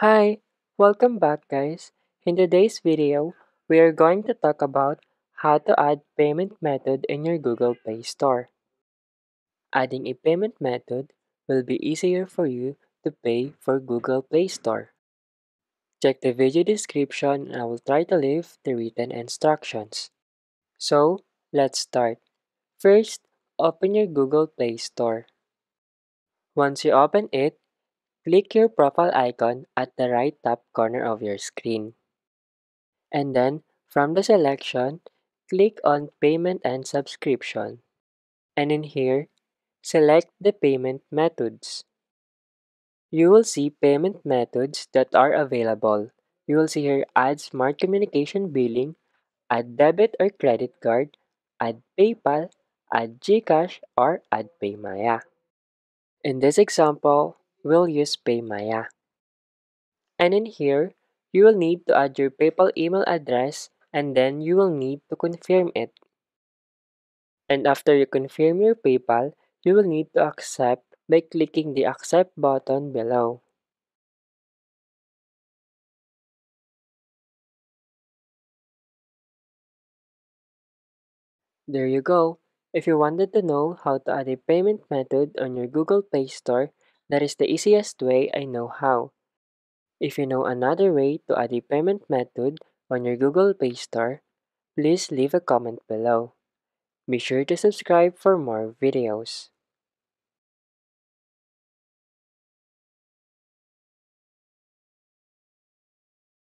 Hi, welcome back guys. In today's video, we are going to talk about how to add payment method in your Google Play Store. Adding a payment method will be easier for you to pay for Google Play Store. Check the video description and I will try to leave the written instructions. So, let's start. First, open your Google Play Store. Once you open it, Click your profile icon at the right top corner of your screen. And then, from the selection, click on Payment and Subscription. And in here, select the payment methods. You will see payment methods that are available. You will see here Add Smart Communication Billing, Add Debit or Credit Card, Add PayPal, Add GCash, or Add PayMaya. In this example, we'll use PayMaya. And in here, you will need to add your PayPal email address and then you will need to confirm it. And after you confirm your PayPal, you will need to accept by clicking the accept button below. There you go. If you wanted to know how to add a payment method on your Google Play Store, that is the easiest way I know how. If you know another way to add a payment method on your Google Play Store, please leave a comment below. Be sure to subscribe for more videos.